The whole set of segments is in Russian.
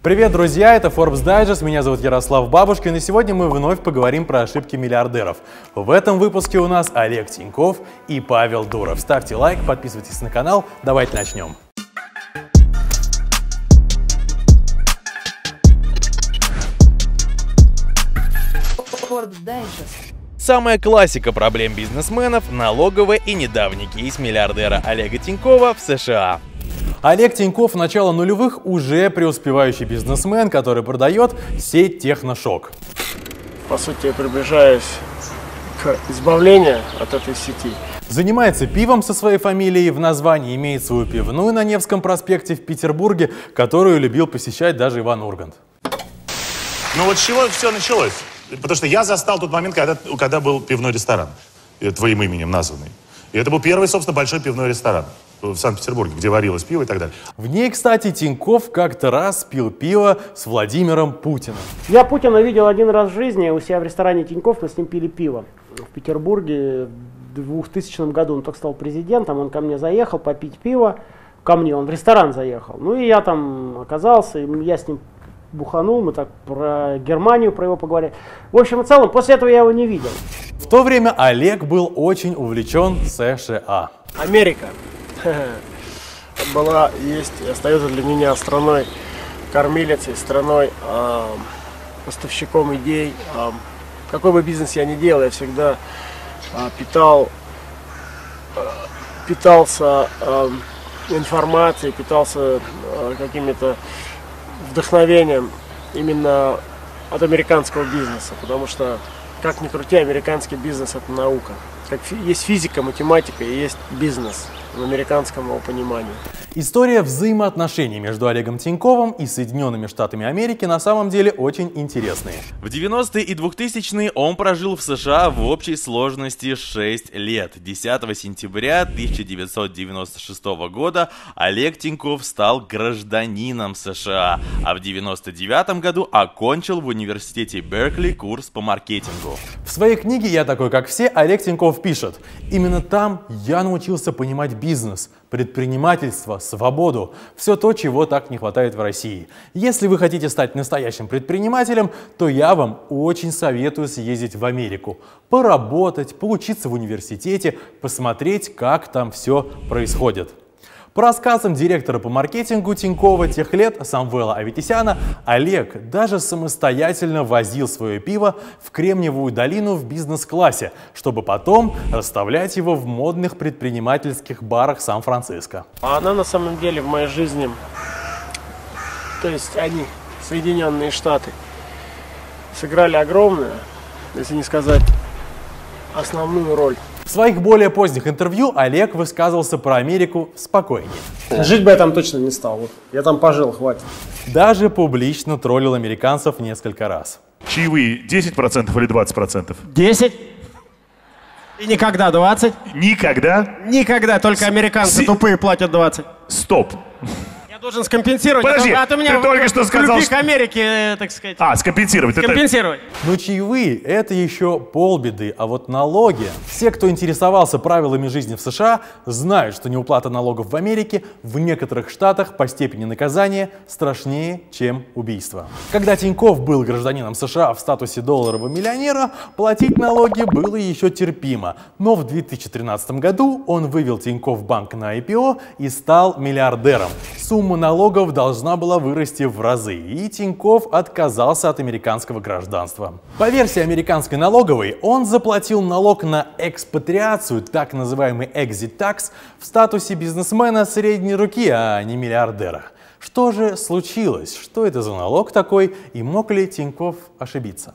Привет, друзья! Это Forbes Digest, меня зовут Ярослав Бабушкин, и сегодня мы вновь поговорим про ошибки миллиардеров. В этом выпуске у нас Олег Тиньков и Павел Дуров. Ставьте лайк, подписывайтесь на канал, давайте начнем. Forbes Digest. Самая классика проблем бизнесменов – налоговая и недавний кейс миллиардера Олега Тинькова в США. Олег Тиньков в начало нулевых уже преуспевающий бизнесмен, который продает сеть Техношок. По сути, я приближаюсь к избавлению от этой сети. Занимается пивом со своей фамилией в названии, имеет свою пивную на Невском проспекте в Петербурге, которую любил посещать даже Иван Ургант. Ну вот с чего все началось? Потому что я застал тот момент, когда, когда был пивной ресторан, э, твоим именем названный. И это был первый, собственно, большой пивной ресторан в Санкт-Петербурге, где варилось пиво и так далее. В ней, кстати, Тиньков как-то раз пил пиво с Владимиром Путиным. Я Путина видел один раз в жизни у себя в ресторане Тиньков, мы с ним пили пиво в Петербурге в 2000 году. Он только стал президентом, он ко мне заехал попить пиво, ко мне, он в ресторан заехал. Ну и я там оказался, и я с ним буханул, мы так про Германию, про его поговорили. В общем и целом, после этого я его не видел. В то время Олег был очень увлечен США. Америка была, есть и остается для меня страной кормилицей, страной э, поставщиком идей. Э, какой бы бизнес я ни делал, я всегда э, питал, э, питался э, информацией, питался э, какими-то вдохновением именно от американского бизнеса, потому что, как ни крути, американский бизнес это наука. Как есть физика, математика и есть бизнес в американском его понимании. История взаимоотношений между Олегом Тиньковым и Соединенными Штатами Америки на самом деле очень интересные. В 90-е и 2000-е он прожил в США в общей сложности 6 лет. 10 сентября 1996 года Олег Тиньков стал гражданином США, а в 99 году окончил в университете Беркли курс по маркетингу. В своей книге «Я такой, как все» Олег Тиньков пишет, «Именно там я научился понимать бизнес, предпринимательство, свободу. Все то, чего так не хватает в России. Если вы хотите стать настоящим предпринимателем, то я вам очень советую съездить в Америку, поработать, поучиться в университете, посмотреть, как там все происходит. По рассказам директора по маркетингу Тинькова тех лет Самвела Аветисяна, Олег даже самостоятельно возил свое пиво в Кремниевую долину в бизнес-классе, чтобы потом расставлять его в модных предпринимательских барах Сан-Франциско. А она на самом деле в моей жизни, то есть они, Соединенные Штаты, сыграли огромную, если не сказать основную роль. В своих более поздних интервью Олег высказывался про Америку спокойнее. Жить бы я там точно не стал. Вот я там пожил, хватит. Даже публично троллил американцев несколько раз. Чаевые 10% или 20%? 10. И никогда 20. Никогда? Никогда, только американцы Си- тупые платят 20. Стоп. Должен скомпенсировать. Подожди, а то, а то меня ты в- только что сказал, что- к Америке, э, так сказать, А, скомпенсировать. Это- компенсировать. Но чаевые – это еще полбеды, а вот налоги. Все, кто интересовался правилами жизни в США, знают, что неуплата налогов в Америке в некоторых штатах по степени наказания страшнее, чем убийство. Когда Тиньков был гражданином США в статусе долларового миллионера, платить налоги было еще терпимо. Но в 2013 году он вывел Тиньков банк на IPO и стал миллиардером. Сумма налогов должна была вырасти в разы, и Тиньков отказался от американского гражданства. По версии американской налоговой, он заплатил налог на экспатриацию, так называемый exit tax, в статусе бизнесмена средней руки, а не миллиардера. Что же случилось? Что это за налог такой? И мог ли Тиньков ошибиться?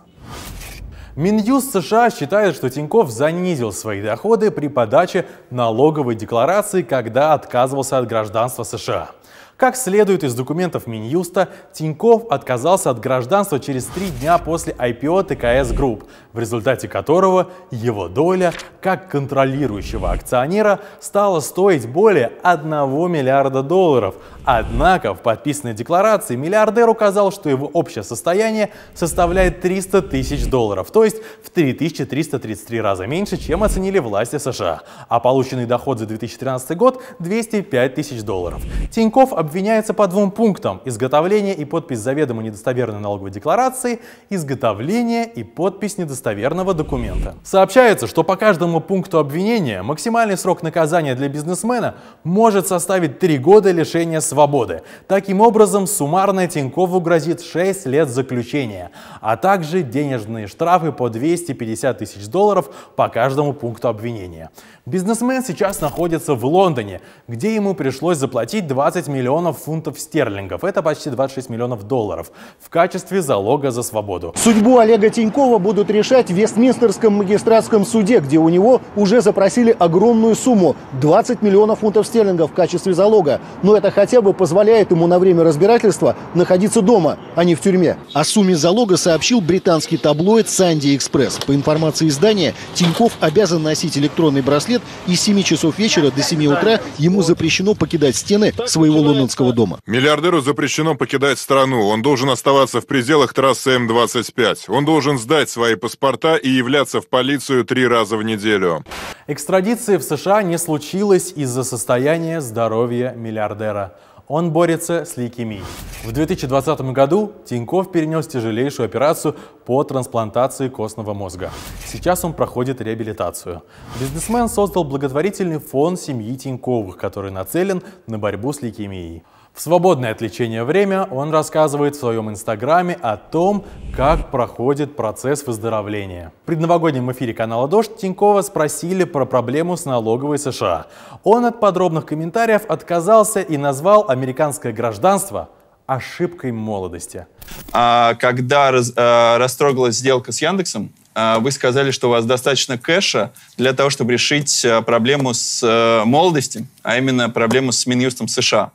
Минюст США считает, что Тиньков занизил свои доходы при подаче налоговой декларации, когда отказывался от гражданства США. Как следует из документов Минюста, Тиньков отказался от гражданства через три дня после IPO TCS Group, в результате которого его доля, как контролирующего акционера, стала стоить более 1 миллиарда долларов. Однако в подписанной декларации миллиардер указал, что его общее состояние составляет 300 тысяч долларов, то есть в 3333 раза меньше, чем оценили власти США. А полученный доход за 2013 год 205 тысяч долларов. Тиньков обвиняется по двум пунктам – изготовление и подпись заведомо недостоверной налоговой декларации, изготовление и подпись недостоверного документа. Сообщается, что по каждому пункту обвинения максимальный срок наказания для бизнесмена может составить 3 года лишения свободы. Таким образом, суммарно Тинькову грозит 6 лет заключения, а также денежные штрафы по 250 тысяч долларов по каждому пункту обвинения. Бизнесмен сейчас находится в Лондоне, где ему пришлось заплатить 20 миллионов фунтов стерлингов, это почти 26 миллионов долларов, в качестве залога за свободу. Судьбу Олега Тинькова будут решать в Вестминстерском магистратском суде, где у него уже запросили огромную сумму – 20 миллионов фунтов стерлингов в качестве залога. Но это хотя бы позволяет ему на время разбирательства находиться дома, а не в тюрьме. О сумме залога сообщил британский таблоид «Санди Экспресс». По информации издания, Тиньков обязан носить электронный браслет и с 7 часов вечера до 7 утра ему запрещено покидать стены своего лондонского дома. Миллиардеру запрещено покидать страну. Он должен оставаться в пределах трассы М-25. Он должен сдать свои паспорта и являться в полицию три раза в неделю. Экстрадиции в США не случилось из-за состояния здоровья миллиардера. Он борется с лейкемией. В 2020 году Тиньков перенес тяжелейшую операцию по трансплантации костного мозга. Сейчас он проходит реабилитацию. Бизнесмен создал благотворительный фонд семьи Тиньковых, который нацелен на борьбу с лейкемией. В свободное от лечения время он рассказывает в своем инстаграме о том, как проходит процесс выздоровления. В предновогоднем эфире канала «Дождь» Тинькова спросили про проблему с налоговой США. Он от подробных комментариев отказался и назвал американское гражданство ошибкой молодости. А когда раз, а, растрогалась сделка с Яндексом, а, вы сказали, что у вас достаточно кэша для того, чтобы решить а, проблему с а, молодостью, а именно проблему с Минюстом США.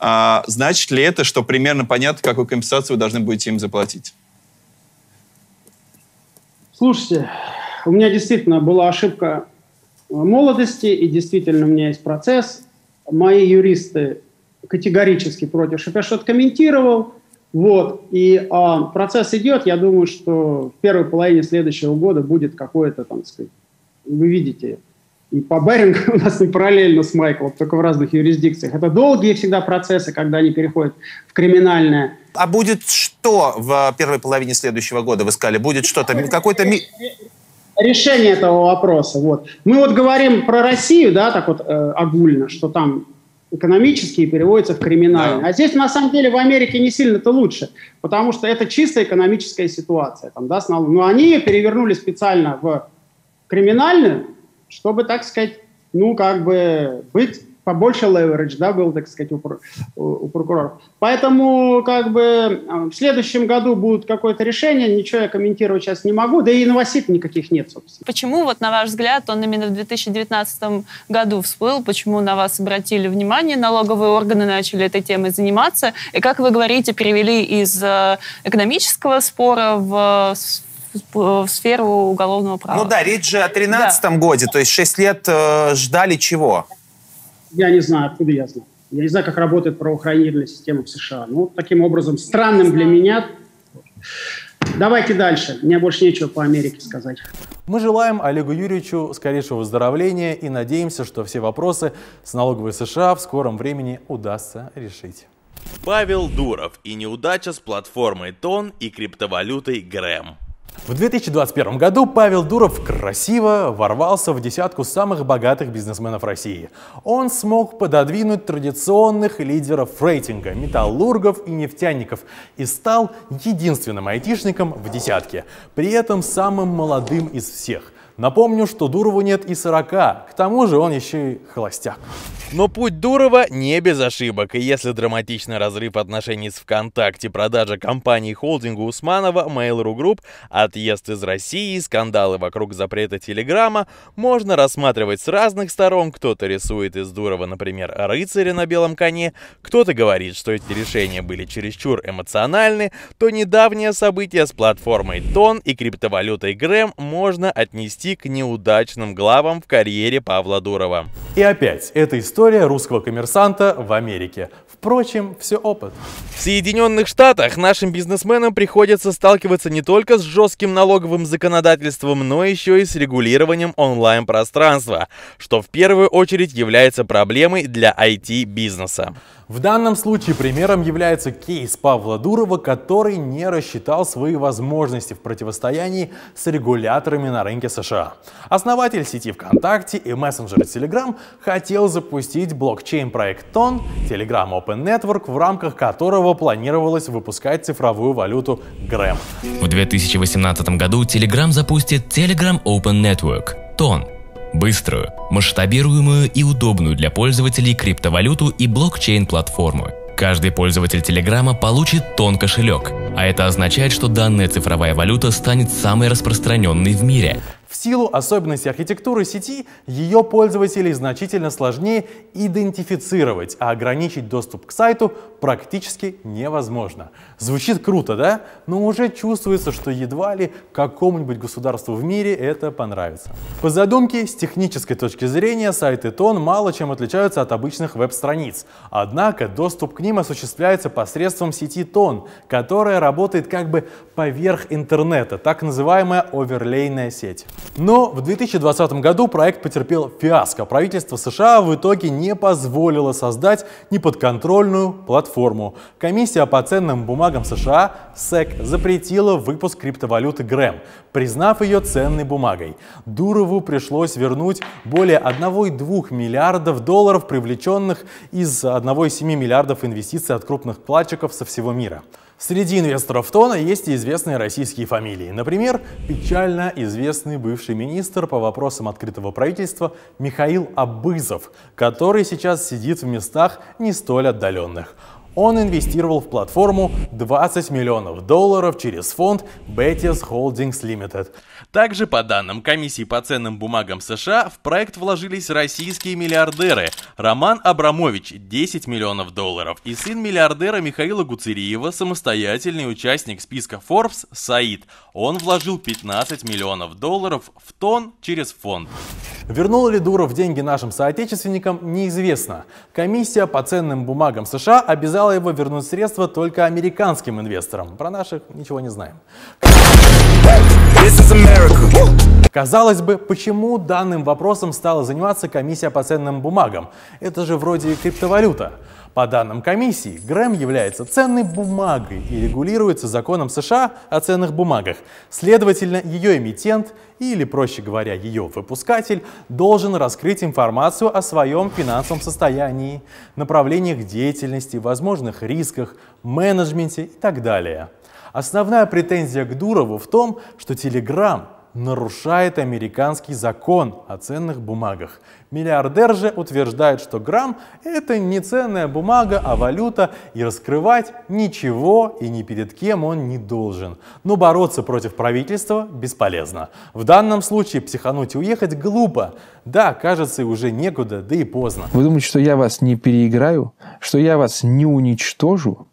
А, значит ли это, что примерно понятно, какую компенсацию вы должны будете им заплатить? Слушайте, у меня действительно была ошибка молодости, и действительно у меня есть процесс. Мои юристы категорически против, чтобы я что-то комментировал. Вот. И а, процесс идет. Я думаю, что в первой половине следующего года будет какое-то, там, сказать, вы видите, и по Берингу у нас не параллельно с Майклом, только в разных юрисдикциях. Это долгие всегда процессы, когда они переходят в криминальное. А будет что в первой половине следующего года, вы сказали? Будет что-то, какой-то... ми- Решение этого вопроса. Вот. Мы вот говорим про Россию, да, так вот э, огульно, что там экономические переводятся в криминальные. А здесь, на самом деле, в Америке не сильно-то лучше, потому что это чисто экономическая ситуация. Там, да, с налог- Но они ее перевернули специально в криминальную, чтобы, так сказать, ну, как бы быть побольше leverage, да, был, так сказать, у, у- прокуроров. Поэтому, как бы, э, в следующем году будет какое-то решение, ничего я комментировать сейчас не могу, да и новостей никаких нет, собственно. Почему, вот на ваш взгляд, он именно в 2019 году всплыл? Почему на вас обратили внимание, налоговые органы начали этой темой заниматься? И, как вы говорите, перевели из э, экономического спора в, в сферу уголовного права? Ну да, речь же о 13 годе, то есть 6 лет э, ждали чего? Я не знаю, откуда я знаю. Я не знаю, как работает правоохранительная система в США. Ну, таким образом, странным для меня. Давайте дальше. Мне больше нечего по Америке сказать. Мы желаем Олегу Юрьевичу скорейшего выздоровления и надеемся, что все вопросы с налоговой США в скором времени удастся решить. Павел Дуров и неудача с платформой Тон и криптовалютой Грэм. В 2021 году Павел Дуров красиво ворвался в десятку самых богатых бизнесменов России. Он смог пододвинуть традиционных лидеров рейтинга, металлургов и нефтяников и стал единственным айтишником в десятке, при этом самым молодым из всех. Напомню, что Дурову нет и 40, к тому же он еще и холостяк. Но путь Дурова не без ошибок, и если драматичный разрыв отношений с ВКонтакте, продажа компании холдинга Усманова, Mail.ru Group, отъезд из России, скандалы вокруг запрета Телеграма, можно рассматривать с разных сторон. Кто-то рисует из Дурова, например, рыцаря на белом коне, кто-то говорит, что эти решения были чересчур эмоциональны, то недавнее событие с платформой Тон и криптовалютой Грэм можно отнести к неудачным главам в карьере Павла Дурова. И опять, это история русского коммерсанта в Америке. Впрочем, все опыт. В Соединенных Штатах нашим бизнесменам приходится сталкиваться не только с жестким налоговым законодательством, но еще и с регулированием онлайн-пространства, что в первую очередь является проблемой для IT-бизнеса. В данном случае примером является кейс Павла Дурова, который не рассчитал свои возможности в противостоянии с регуляторами на рынке США. Основатель сети ВКонтакте и мессенджера Telegram хотел запустить блокчейн-проект Тон, Telegram Open Network, в рамках которого планировалось выпускать цифровую валюту Грэм. В 2018 году Telegram запустит Telegram Open Network – Тон – Быструю, масштабируемую и удобную для пользователей криптовалюту и блокчейн-платформу. Каждый пользователь Телеграма получит тон кошелек, а это означает, что данная цифровая валюта станет самой распространенной в мире. В силу особенностей архитектуры сети, ее пользователей значительно сложнее идентифицировать, а ограничить доступ к сайту практически невозможно. Звучит круто, да? Но уже чувствуется, что едва ли какому-нибудь государству в мире это понравится. По задумке, с технической точки зрения, сайты ТОН мало чем отличаются от обычных веб-страниц. Однако доступ к ним осуществляется посредством сети ТОН, которая работает как бы поверх интернета, так называемая оверлейная сеть. Но в 2020 году проект потерпел фиаско. Правительство США в итоге не позволило создать неподконтрольную платформу. Комиссия по ценным бумагам США, SEC, запретила выпуск криптовалюты Грэм, признав ее ценной бумагой. Дурову пришлось вернуть более 1,2 миллиардов долларов, привлеченных из 1,7 миллиардов инвестиций от крупных вкладчиков со всего мира. Среди инвесторов Тона есть и известные российские фамилии. Например, печально известный бывший министр по вопросам открытого правительства Михаил Абызов, который сейчас сидит в местах не столь отдаленных. Он инвестировал в платформу 20 миллионов долларов через фонд Betis Holdings Limited. Также, по данным комиссии по ценным бумагам США, в проект вложились российские миллиардеры. Роман Абрамович – 10 миллионов долларов и сын миллиардера Михаила Гуцериева, самостоятельный участник списка Forbes Саид. Он вложил 15 миллионов долларов в тон через фонд. Вернул ли Дуров деньги нашим соотечественникам, неизвестно. Комиссия по ценным бумагам США обязала его вернуть средства только американским инвесторам. Про наших ничего не знаем. Казалось бы, почему данным вопросом стала заниматься комиссия по ценным бумагам? Это же вроде криптовалюта. По данным комиссии, Грэм является ценной бумагой и регулируется законом США о ценных бумагах. Следовательно, ее эмитент, или, проще говоря, ее выпускатель, должен раскрыть информацию о своем финансовом состоянии, направлениях деятельности, возможных рисках, менеджменте и так далее. Основная претензия к Дурову в том, что Telegram нарушает американский закон о ценных бумагах. Миллиардер же утверждает, что грамм – это не ценная бумага, а валюта, и раскрывать ничего и ни перед кем он не должен. Но бороться против правительства бесполезно. В данном случае психануть и уехать глупо. Да, кажется, уже некуда, да и поздно. Вы думаете, что я вас не переиграю? Что я вас не уничтожу?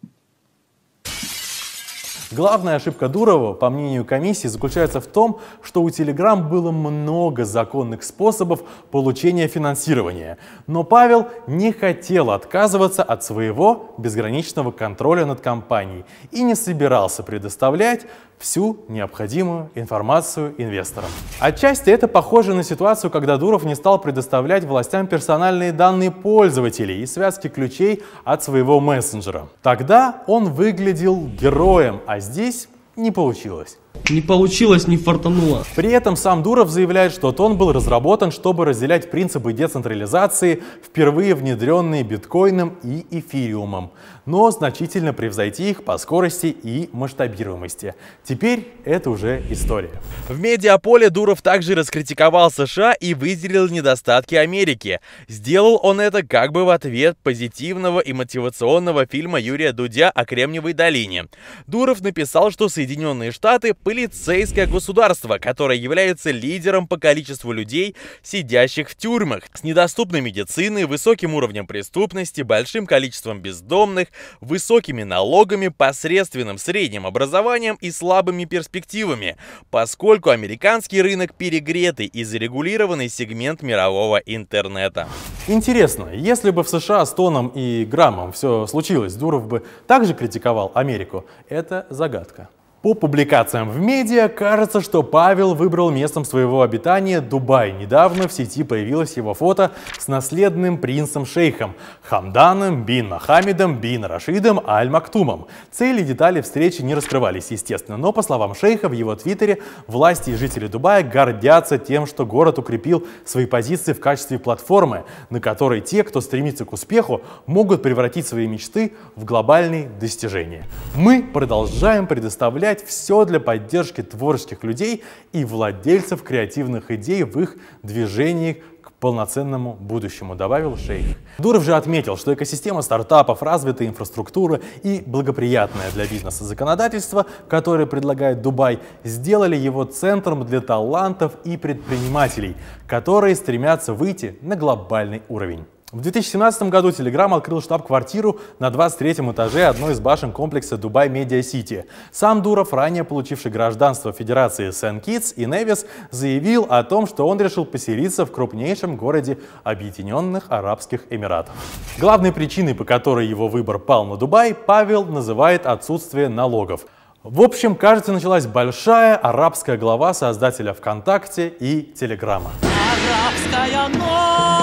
Главная ошибка Дурова, по мнению комиссии, заключается в том, что у Telegram было много законных способов получения финансирования. Но Павел не хотел отказываться от своего безграничного контроля над компанией и не собирался предоставлять всю необходимую информацию инвесторам. Отчасти это похоже на ситуацию, когда Дуров не стал предоставлять властям персональные данные пользователей и связки ключей от своего мессенджера. Тогда он выглядел героем, а здесь не получилось. Не получилось, не фартануло. При этом сам Дуров заявляет, что тон был разработан, чтобы разделять принципы децентрализации, впервые внедренные биткоином и эфириумом, но значительно превзойти их по скорости и масштабируемости. Теперь это уже история. В медиаполе Дуров также раскритиковал США и выделил недостатки Америки. Сделал он это как бы в ответ позитивного и мотивационного фильма Юрия Дудя о Кремниевой долине. Дуров написал, что Соединенные Штаты полицейское государство, которое является лидером по количеству людей, сидящих в тюрьмах, с недоступной медициной, высоким уровнем преступности, большим количеством бездомных, высокими налогами, посредственным средним образованием и слабыми перспективами, поскольку американский рынок перегретый и зарегулированный сегмент мирового интернета. Интересно, если бы в США с Тоном и Граммом все случилось, Дуров бы также критиковал Америку? Это загадка. По публикациям в медиа кажется, что Павел выбрал местом своего обитания Дубай. Недавно в сети появилось его фото с наследным принцем-шейхом Хамданом бин Мохаммедом бин Рашидом Аль-Мактумом. Цели и детали встречи не раскрывались, естественно, но, по словам шейха, в его твиттере власти и жители Дубая гордятся тем, что город укрепил свои позиции в качестве платформы, на которой те, кто стремится к успеху, могут превратить свои мечты в глобальные достижения. Мы продолжаем предоставлять все для поддержки творческих людей и владельцев креативных идей в их движении к полноценному будущему, добавил шейх. Дуров же отметил, что экосистема стартапов, развитая инфраструктура и благоприятное для бизнеса законодательство, которое предлагает Дубай, сделали его центром для талантов и предпринимателей, которые стремятся выйти на глобальный уровень. В 2017 году Telegram открыл штаб-квартиру на 23 этаже одной из башен комплекса Дубай Медиа Сити. Сам Дуров, ранее получивший гражданство Федерации Сен-Китс и Невис, заявил о том, что он решил поселиться в крупнейшем городе Объединенных Арабских Эмиратов. Главной причиной, по которой его выбор пал на Дубай, Павел называет отсутствие налогов. В общем, кажется, началась большая арабская глава создателя ВКонтакте и Телеграма. Арабская ночь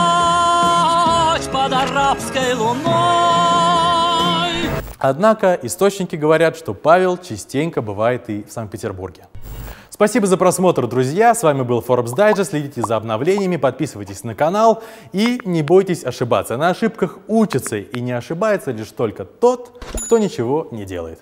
арабской луной. Однако источники говорят, что Павел частенько бывает и в Санкт-Петербурге. Спасибо за просмотр, друзья. С вами был Forbes Digest. Следите за обновлениями, подписывайтесь на канал и не бойтесь ошибаться. На ошибках учится и не ошибается лишь только тот, кто ничего не делает.